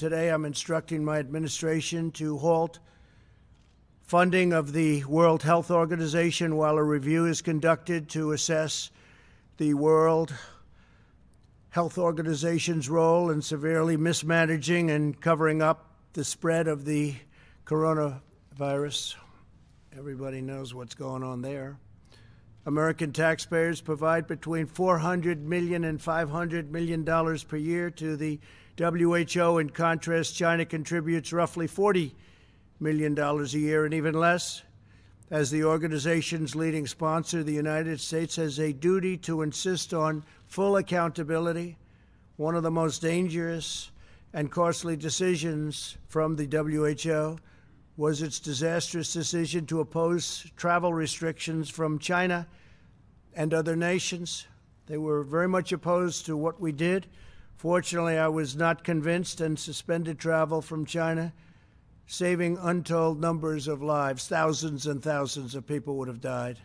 today I'm instructing my administration to halt funding of the World Health Organization while a review is conducted to assess the World Health Organization's role in severely mismanaging and covering up the spread of the coronavirus. Everybody knows what's going on there. American taxpayers provide between 400 million and 500 million dollars per year to the WHO. In contrast, China contributes roughly 40 million dollars a year and even less. As the organization's leading sponsor, the United States has a duty to insist on full accountability. One of the most dangerous and costly decisions from the WHO was its disastrous decision to oppose travel restrictions from China and other nations. They were very much opposed to what we did. Fortunately, I was not convinced and suspended travel from China, saving untold numbers of lives. Thousands and thousands of people would have died.